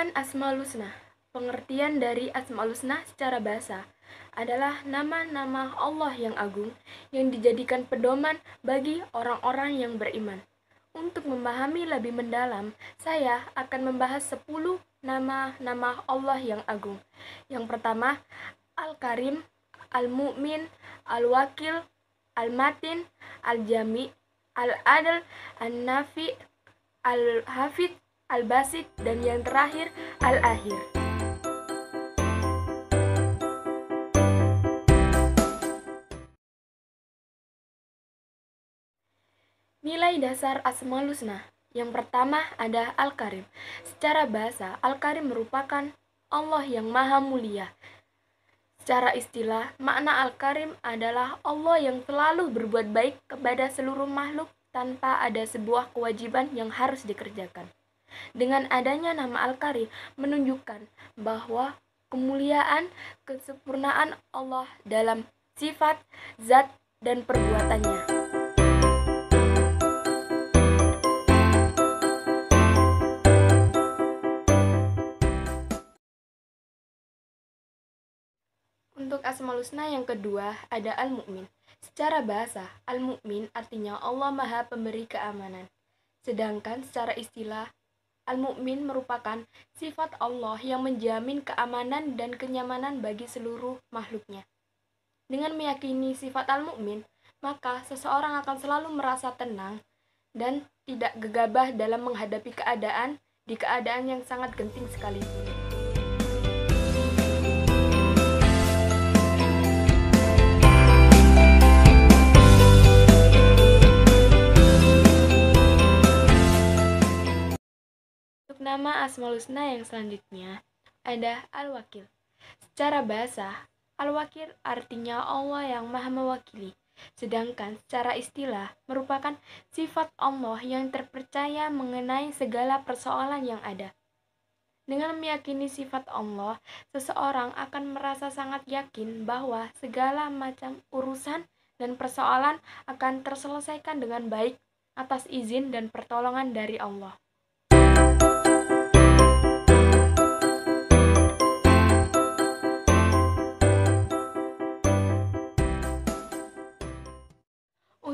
Amalan Asmaul Husna Pengertian dari Asmaul Husna secara bahasa adalah nama-nama Allah yang agung yang dijadikan pedoman bagi orang-orang yang beriman. Untuk memahami lebih mendalam, saya akan membahas 10 nama-nama Allah yang agung. Yang pertama, Al-Karim, Al-Mu'min, Al-Wakil, Al-Matin, Al-Jami, Al-Adl, Al-Nafi, Al-Hafid, Al-Basit, dan yang terakhir Al-Akhir. Nilai dasar Asmaul Husna Yang pertama ada Al-Karim. Secara bahasa, Al-Karim merupakan Allah yang maha mulia. Secara istilah, makna Al-Karim adalah Allah yang selalu berbuat baik kepada seluruh makhluk tanpa ada sebuah kewajiban yang harus dikerjakan. Dengan adanya nama Al-Karim menunjukkan bahwa kemuliaan, kesempurnaan Allah dalam sifat, zat, dan perbuatannya. Untuk Asmaul Husna yang kedua ada Al-Mu'min. Secara bahasa, Al-Mu'min artinya Allah Maha Pemberi Keamanan. Sedangkan secara istilah, Al-Mu'min merupakan sifat Allah yang menjamin keamanan dan kenyamanan bagi seluruh makhluknya. Dengan meyakini sifat Al-Mu'min, maka seseorang akan selalu merasa tenang dan tidak gegabah dalam menghadapi keadaan di keadaan yang sangat genting sekalipun. Nama Asmaul Husna yang selanjutnya ada Al-Wakil. Secara bahasa, Al-Wakil artinya Allah yang maha mewakili. Sedangkan secara istilah merupakan sifat Allah yang terpercaya mengenai segala persoalan yang ada. Dengan meyakini sifat Allah, seseorang akan merasa sangat yakin bahwa segala macam urusan dan persoalan akan terselesaikan dengan baik atas izin dan pertolongan dari Allah.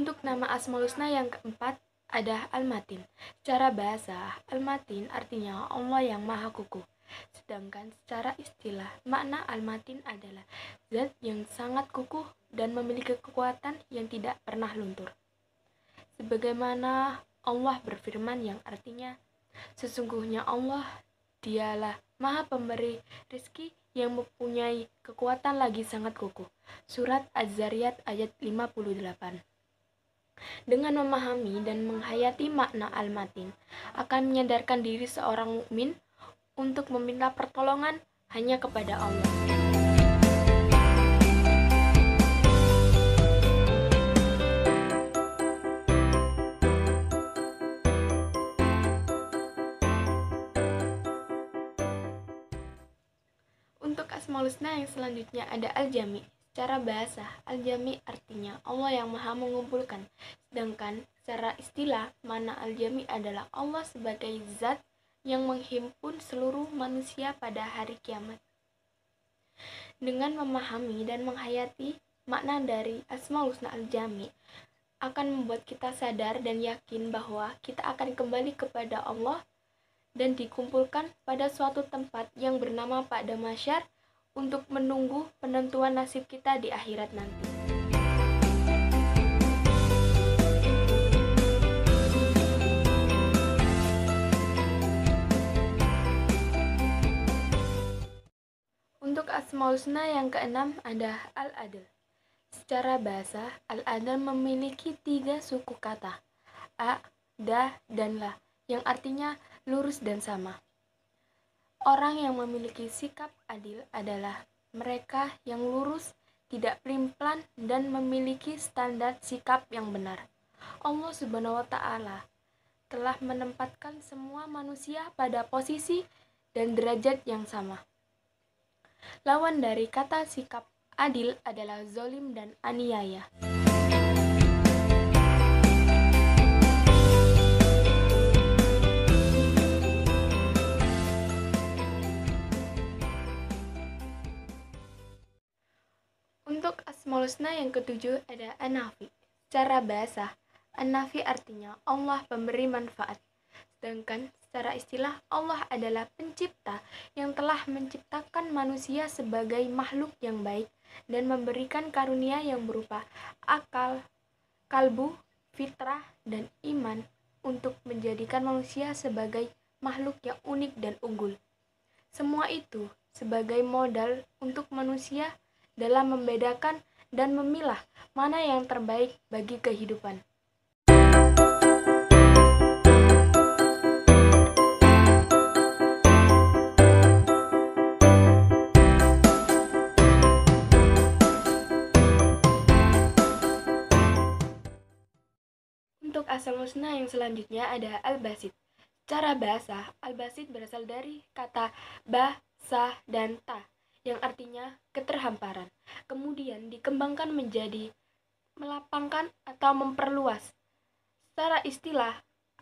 Untuk nama Asmaul Husna yang keempat ada Al-Matin. Secara bahasa, Al-Matin artinya Allah yang maha kukuh. Sedangkan secara istilah, makna Al-Matin adalah zat yang sangat kukuh dan memiliki kekuatan yang tidak pernah luntur. Sebagaimana Allah berfirman yang artinya, Sesungguhnya Allah dialah maha pemberi rizki yang mempunyai kekuatan lagi sangat kukuh. Surat Az-Zariyat ayat 58 dengan memahami dan menghayati makna al-matin, akan menyadarkan diri seorang mukmin untuk meminta pertolongan hanya kepada Allah. Untuk Asmaul Husna yang selanjutnya ada Al-Jami. Secara bahasa, Al-Jami artinya Allah yang maha mengumpulkan. Sedangkan secara istilah, mana Al-Jami adalah Allah sebagai zat yang menghimpun seluruh manusia pada hari kiamat. Dengan memahami dan menghayati makna dari Asmaul Husna Al-Jami, akan membuat kita sadar dan yakin bahwa kita akan kembali kepada Allah dan dikumpulkan pada suatu tempat yang bernama Pada Masyar untuk menunggu penentuan nasib kita di akhirat nanti. Untuk Asmaul Husna yang keenam ada Al-Adl. Secara bahasa, Al-Adl memiliki tiga suku kata, A, Da, dan La, yang artinya lurus dan sama. Orang yang memiliki sikap adil adalah mereka yang lurus, tidak pelin-pelan, dan memiliki standar sikap yang benar. Allah Subhanahu wa Ta'ala telah menempatkan semua manusia pada posisi dan derajat yang sama. Lawan dari kata sikap adil adalah zolim dan aniaya. Asmaul Husna yang ketujuh ada An-Nafi. Secara bahasa, An-Nafi artinya Allah pemberi manfaat. Sedangkan secara istilah Allah adalah pencipta yang telah menciptakan manusia sebagai makhluk yang baik dan memberikan karunia yang berupa akal, kalbu, fitrah, dan iman untuk menjadikan manusia sebagai makhluk yang unik dan unggul. Semua itu sebagai modal untuk manusia dalam membedakan dan memilah mana yang terbaik bagi kehidupan. Untuk asal musnah yang selanjutnya ada al-basit. Cara bahasa, al-basit berasal dari kata ba, sa, dan ta yang artinya keterhamparan. Kemudian dikembangkan menjadi melapangkan atau memperluas. Secara istilah,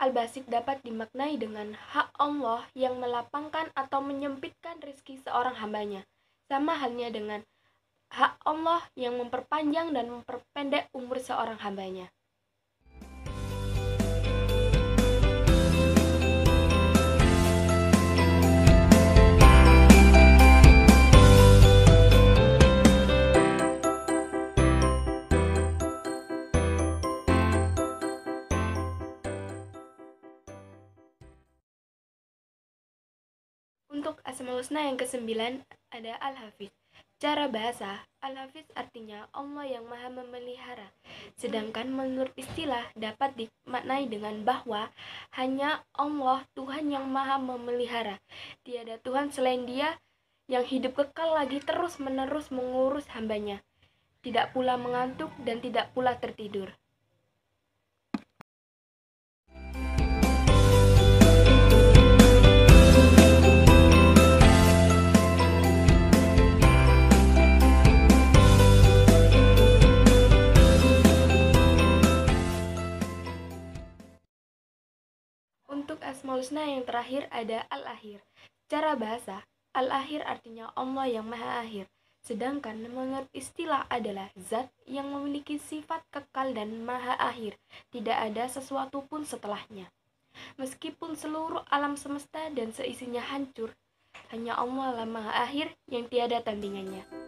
al-basit dapat dimaknai dengan hak Allah yang melapangkan atau menyempitkan rezeki seorang hambanya. Sama halnya dengan hak Allah yang memperpanjang dan memperpendek umur seorang hambanya. Untuk Asmaul Husna yang kesembilan ada Al-Hafiz. Cara bahasa, Al-Hafiz artinya Allah yang maha memelihara. Sedangkan menurut istilah dapat dimaknai dengan bahwa hanya Allah Tuhan yang maha memelihara. Tiada Tuhan selain dia yang hidup kekal lagi terus menerus mengurus hambanya. Tidak pula mengantuk dan tidak pula tertidur. Untuk Asmaul Husna yang terakhir ada Al-Akhir. Cara bahasa, Al-Akhir artinya Allah yang Maha Akhir. Sedangkan menurut istilah adalah zat yang memiliki sifat kekal dan maha akhir. Tidak ada sesuatu pun setelahnya. Meskipun seluruh alam semesta dan seisinya hancur, hanya Allah lah maha akhir yang tiada tandingannya.